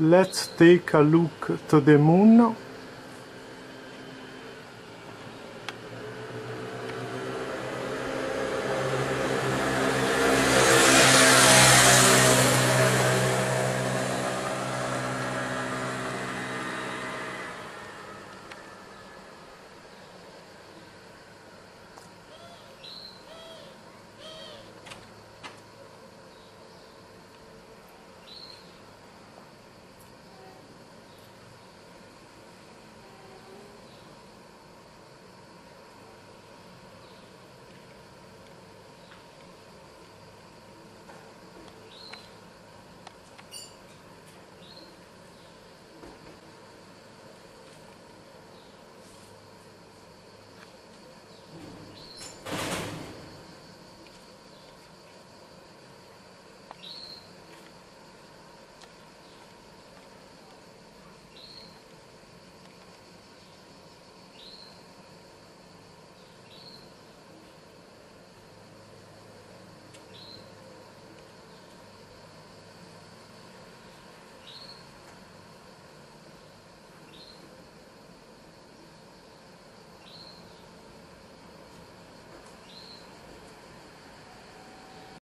Let's Take a Look to the Moon.